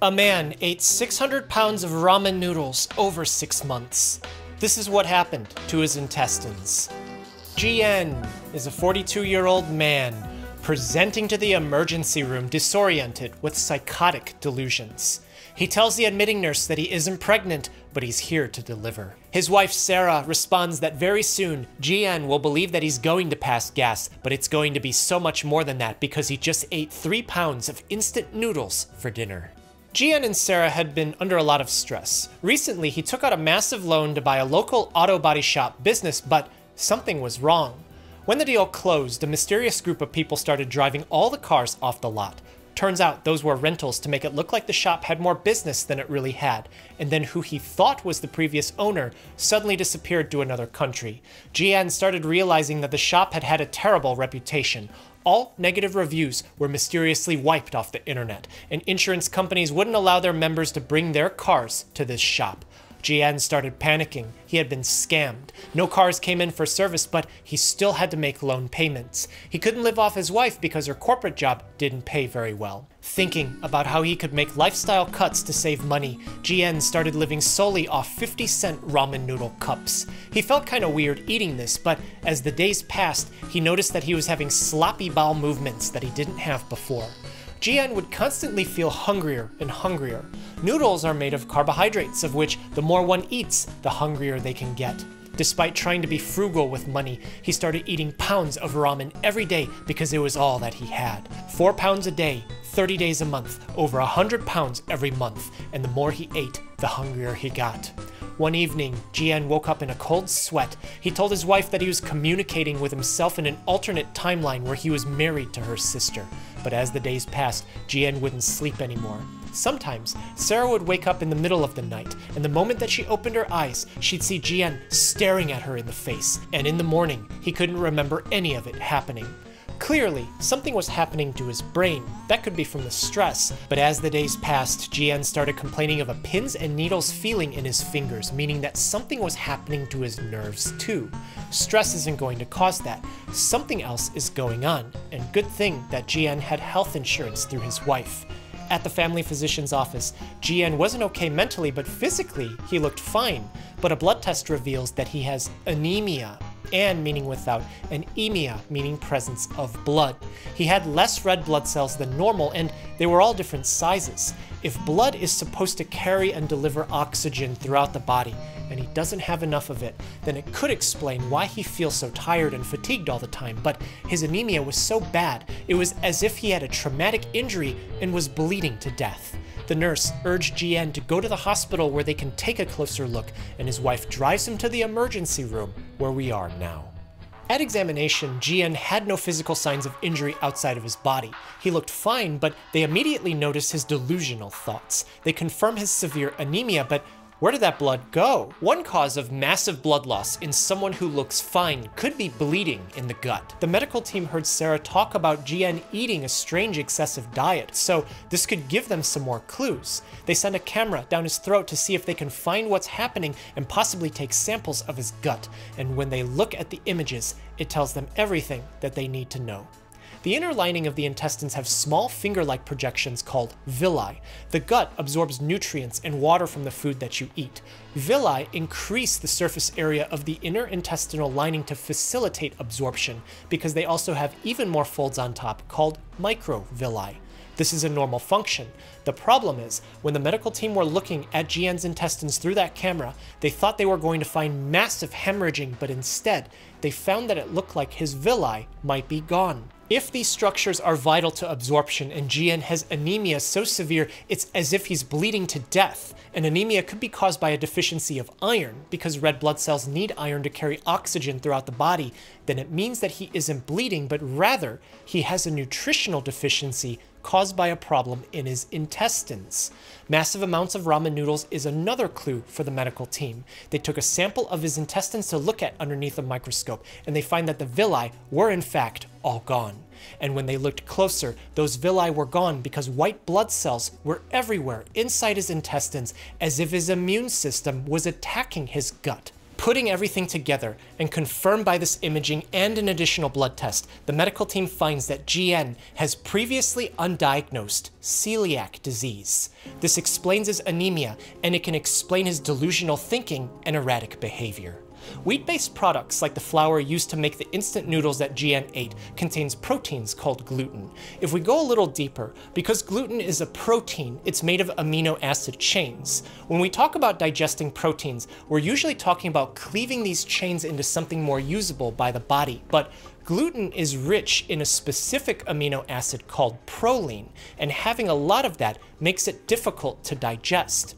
A man ate 600 pounds of ramen noodles over six months. This is what happened to his intestines. GN is a 42 year old man presenting to the emergency room disoriented with psychotic delusions. He tells the admitting nurse that he isn't pregnant, but he's here to deliver. His wife Sarah responds that very soon, GN will believe that he's going to pass gas, but it's going to be so much more than that because he just ate three pounds of instant noodles for dinner. GN and Sarah had been under a lot of stress. Recently, he took out a massive loan to buy a local auto body shop business, but something was wrong. When the deal closed, a mysterious group of people started driving all the cars off the lot. Turns out those were rentals to make it look like the shop had more business than it really had, and then who he thought was the previous owner suddenly disappeared to another country. GN started realizing that the shop had had a terrible reputation. All negative reviews were mysteriously wiped off the internet, and insurance companies wouldn't allow their members to bring their cars to this shop. GN started panicking. He had been scammed. No cars came in for service, but he still had to make loan payments. He couldn't live off his wife because her corporate job didn't pay very well. Thinking about how he could make lifestyle cuts to save money, GN started living solely off 50 cent ramen noodle cups. He felt kind of weird eating this, but as the days passed, he noticed that he was having sloppy bowel movements that he didn't have before. GN would constantly feel hungrier and hungrier. Noodles are made of carbohydrates, of which the more one eats, the hungrier they can get. Despite trying to be frugal with money, he started eating pounds of ramen every day because it was all that he had. Four pounds a day, 30 days a month, over 100 pounds every month, and the more he ate, the hungrier he got. One evening, GN woke up in a cold sweat. He told his wife that he was communicating with himself in an alternate timeline where he was married to her sister. But as the days passed, GN wouldn't sleep anymore. Sometimes, Sarah would wake up in the middle of the night, and the moment that she opened her eyes, she'd see GN staring at her in the face. And in the morning, he couldn't remember any of it happening. Clearly, something was happening to his brain. That could be from the stress. But as the days passed, GN started complaining of a pins and needles feeling in his fingers, meaning that something was happening to his nerves too. Stress isn't going to cause that. Something else is going on. And good thing that GN had health insurance through his wife. At the family physician's office, GN wasn't okay mentally, but physically, he looked fine. But a blood test reveals that he has anemia, an meaning without, and emia meaning presence of blood. He had less red blood cells than normal, and they were all different sizes. If blood is supposed to carry and deliver oxygen throughout the body, and he doesn't have enough of it, then it could explain why he feels so tired and fatigued all the time. But his anemia was so bad, it was as if he had a traumatic injury and was bleeding to death. The nurse urged GN to go to the hospital where they can take a closer look, and his wife drives him to the emergency room where we are now. At examination, GN had no physical signs of injury outside of his body. He looked fine, but they immediately noticed his delusional thoughts. They confirm his severe anemia, but where did that blood go? One cause of massive blood loss in someone who looks fine could be bleeding in the gut. The medical team heard Sarah talk about GN eating a strange excessive diet, so this could give them some more clues. They send a camera down his throat to see if they can find what's happening and possibly take samples of his gut, and when they look at the images, it tells them everything that they need to know. The inner lining of the intestines have small finger-like projections called villi. The gut absorbs nutrients and water from the food that you eat. Villi increase the surface area of the inner intestinal lining to facilitate absorption because they also have even more folds on top called microvilli. This is a normal function. The problem is, when the medical team were looking at GN's intestines through that camera, they thought they were going to find massive hemorrhaging, but instead, they found that it looked like his villi might be gone. If these structures are vital to absorption and GN has anemia so severe it's as if he's bleeding to death, and anemia could be caused by a deficiency of iron. Because red blood cells need iron to carry oxygen throughout the body, then it means that he isn't bleeding, but rather he has a nutritional deficiency caused by a problem in his intestines. Massive amounts of ramen noodles is another clue for the medical team. They took a sample of his intestines to look at underneath a microscope, and they find that the villi were in fact all gone. And when they looked closer, those villi were gone because white blood cells were everywhere inside his intestines as if his immune system was attacking his gut. Putting everything together and confirmed by this imaging and an additional blood test, the medical team finds that GN has previously undiagnosed celiac disease. This explains his anemia and it can explain his delusional thinking and erratic behavior. Wheat-based products like the flour used to make the instant noodles that GN ate contains proteins called gluten. If we go a little deeper, because gluten is a protein, it's made of amino acid chains. When we talk about digesting proteins, we're usually talking about cleaving these chains into something more usable by the body, but gluten is rich in a specific amino acid called proline, and having a lot of that makes it difficult to digest.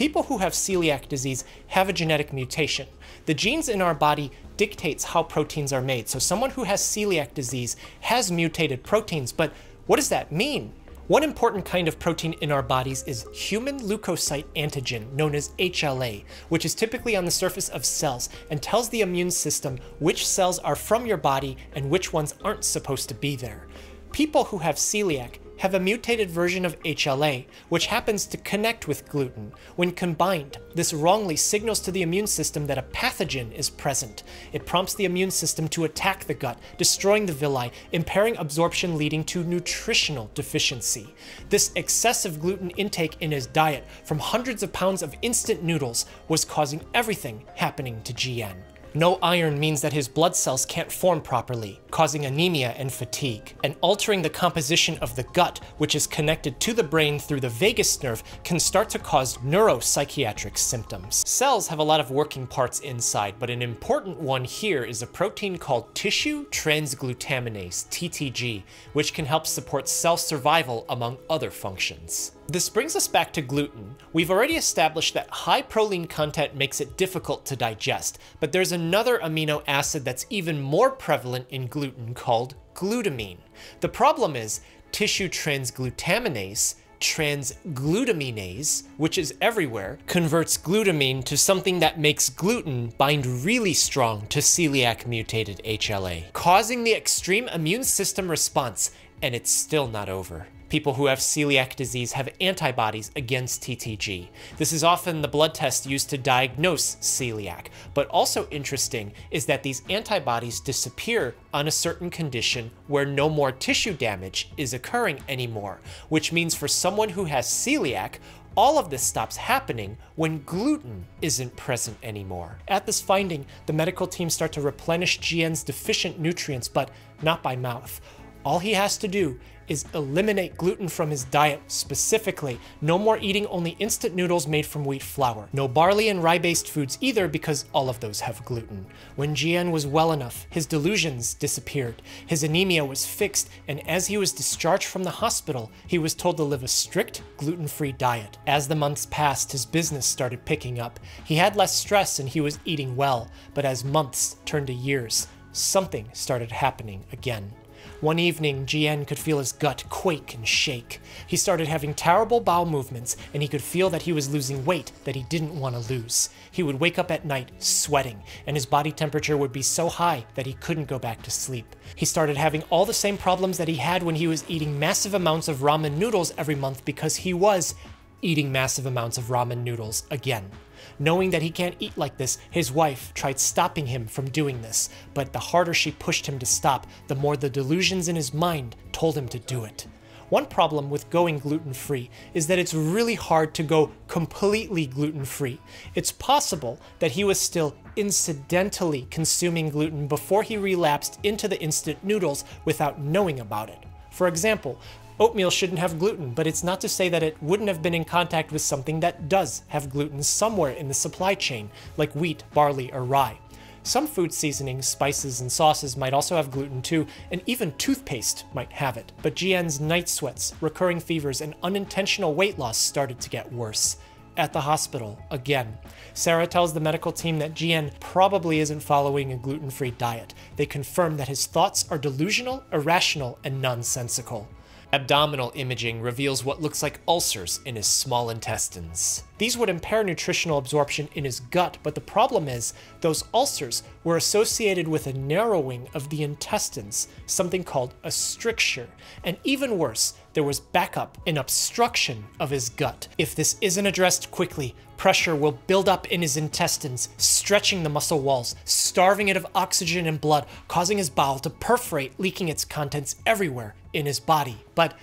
People who have celiac disease have a genetic mutation. The genes in our body dictates how proteins are made. So someone who has celiac disease has mutated proteins, but what does that mean? One important kind of protein in our bodies is human leukocyte antigen, known as HLA, which is typically on the surface of cells and tells the immune system which cells are from your body and which ones aren't supposed to be there. People who have celiac have a mutated version of HLA, which happens to connect with gluten. When combined, this wrongly signals to the immune system that a pathogen is present. It prompts the immune system to attack the gut, destroying the villi, impairing absorption leading to nutritional deficiency. This excessive gluten intake in his diet from hundreds of pounds of instant noodles was causing everything happening to GN. No iron means that his blood cells can't form properly, causing anemia and fatigue. And altering the composition of the gut, which is connected to the brain through the vagus nerve, can start to cause neuropsychiatric symptoms. Cells have a lot of working parts inside, but an important one here is a protein called tissue transglutaminase, TTG, which can help support cell survival among other functions. This brings us back to gluten. We've already established that high proline content makes it difficult to digest, but there's another amino acid that's even more prevalent in gluten called glutamine. The problem is tissue transglutaminase transglutaminase, which is everywhere, converts glutamine to something that makes gluten bind really strong to celiac mutated HLA, causing the extreme immune system response, and it's still not over. People who have celiac disease have antibodies against TTG. This is often the blood test used to diagnose celiac, but also interesting is that these antibodies disappear on a certain condition where no more tissue damage is occurring anymore, which means for someone who has celiac, all of this stops happening when gluten isn't present anymore. At this finding, the medical team start to replenish GN's deficient nutrients, but not by mouth. All he has to do is eliminate gluten from his diet specifically. No more eating only instant noodles made from wheat flour. No barley and rye-based foods either because all of those have gluten. When GN was well enough, his delusions disappeared. His anemia was fixed, and as he was discharged from the hospital, he was told to live a strict gluten-free diet. As the months passed, his business started picking up. He had less stress and he was eating well, but as months turned to years, something started happening again. One evening, GN could feel his gut quake and shake. He started having terrible bowel movements, and he could feel that he was losing weight that he didn't want to lose. He would wake up at night sweating, and his body temperature would be so high that he couldn't go back to sleep. He started having all the same problems that he had when he was eating massive amounts of ramen noodles every month because he was eating massive amounts of ramen noodles again. Knowing that he can't eat like this, his wife tried stopping him from doing this, but the harder she pushed him to stop, the more the delusions in his mind told him to do it. One problem with going gluten free is that it's really hard to go completely gluten free. It's possible that he was still incidentally consuming gluten before he relapsed into the instant noodles without knowing about it. For example, Oatmeal shouldn't have gluten, but it's not to say that it wouldn't have been in contact with something that does have gluten somewhere in the supply chain, like wheat, barley, or rye. Some food seasonings, spices, and sauces might also have gluten too, and even toothpaste might have it. But GN's night sweats, recurring fevers, and unintentional weight loss started to get worse. At the hospital, again. Sarah tells the medical team that GN probably isn't following a gluten free diet. They confirm that his thoughts are delusional, irrational, and nonsensical. Abdominal imaging reveals what looks like ulcers in his small intestines. These would impair nutritional absorption in his gut, but the problem is, those ulcers were associated with a narrowing of the intestines, something called a stricture. And even worse, there was backup and obstruction of his gut. If this isn't addressed quickly, pressure will build up in his intestines, stretching the muscle walls, starving it of oxygen and blood, causing his bowel to perforate, leaking its contents everywhere in his body. But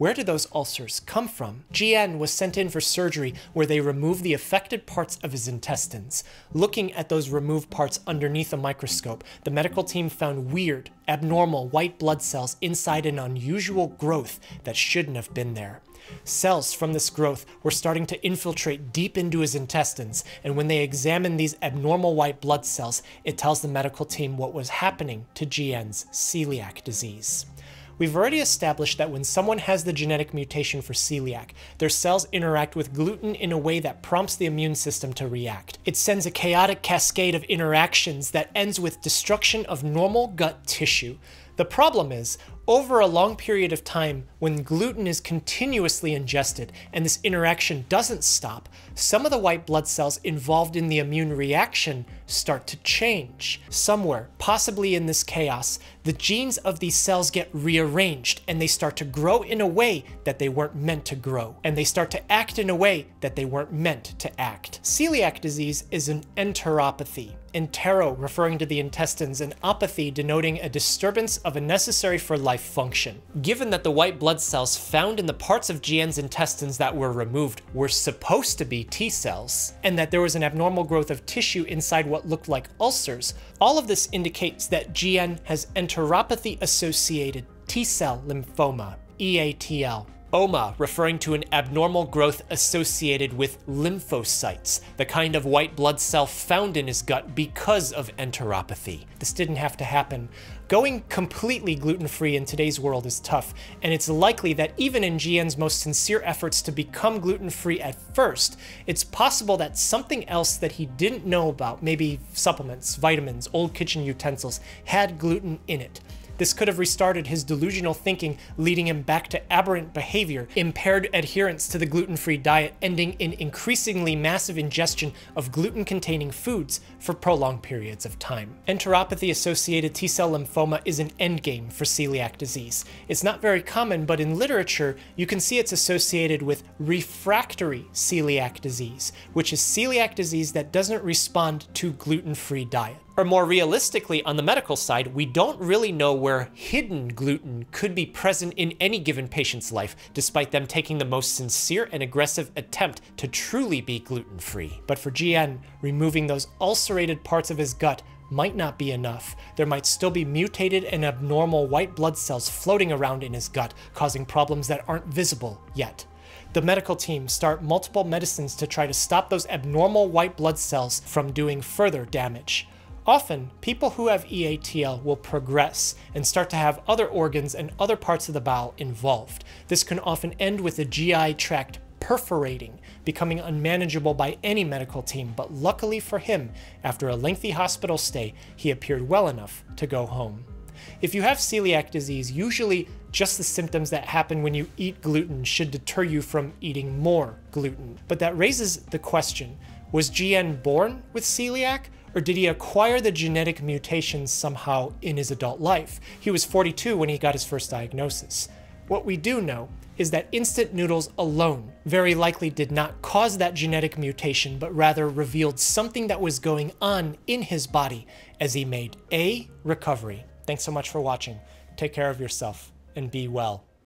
where did those ulcers come from? GN was sent in for surgery where they removed the affected parts of his intestines. Looking at those removed parts underneath a microscope, the medical team found weird, abnormal white blood cells inside an unusual growth that shouldn't have been there. Cells from this growth were starting to infiltrate deep into his intestines, and when they examined these abnormal white blood cells, it tells the medical team what was happening to GN's celiac disease. We've already established that when someone has the genetic mutation for celiac, their cells interact with gluten in a way that prompts the immune system to react. It sends a chaotic cascade of interactions that ends with destruction of normal gut tissue. The problem is, over a long period of time, when gluten is continuously ingested and this interaction doesn't stop, some of the white blood cells involved in the immune reaction start to change. Somewhere, possibly in this chaos, the genes of these cells get rearranged and they start to grow in a way that they weren't meant to grow, and they start to act in a way that they weren't meant to act. Celiac disease is an enteropathy, entero referring to the intestines, and opathy denoting a disturbance of a necessary for life function. Given that the white blood cells found in the parts of GN's intestines that were removed were supposed to be T cells, and that there was an abnormal growth of tissue inside what looked like ulcers, all of this indicates that GN has enteropathy associated T cell lymphoma, EATL. OMA, referring to an abnormal growth associated with lymphocytes, the kind of white blood cell found in his gut because of enteropathy. This didn't have to happen. Going completely gluten-free in today's world is tough, and it's likely that even in GN's most sincere efforts to become gluten-free at first, it's possible that something else that he didn't know about, maybe supplements, vitamins, old kitchen utensils, had gluten in it. This could have restarted his delusional thinking, leading him back to aberrant behavior, impaired adherence to the gluten-free diet, ending in increasingly massive ingestion of gluten-containing foods for prolonged periods of time. Enteropathy-associated T-cell lymphoma is an endgame for celiac disease. It's not very common, but in literature, you can see it's associated with refractory celiac disease, which is celiac disease that doesn't respond to gluten-free diet. Or more realistically, on the medical side, we don't really know where hidden gluten could be present in any given patient's life, despite them taking the most sincere and aggressive attempt to truly be gluten-free. But for GN, removing those ulcerated parts of his gut might not be enough. There might still be mutated and abnormal white blood cells floating around in his gut, causing problems that aren't visible yet. The medical team start multiple medicines to try to stop those abnormal white blood cells from doing further damage. Often, people who have EATL will progress and start to have other organs and other parts of the bowel involved. This can often end with the GI tract perforating, becoming unmanageable by any medical team, but luckily for him, after a lengthy hospital stay, he appeared well enough to go home. If you have celiac disease, usually just the symptoms that happen when you eat gluten should deter you from eating more gluten. But that raises the question, was GN born with celiac? Or did he acquire the genetic mutations somehow in his adult life? He was 42 when he got his first diagnosis. What we do know is that instant noodles alone very likely did not cause that genetic mutation, but rather revealed something that was going on in his body as he made a recovery. Thanks so much for watching. Take care of yourself and be well.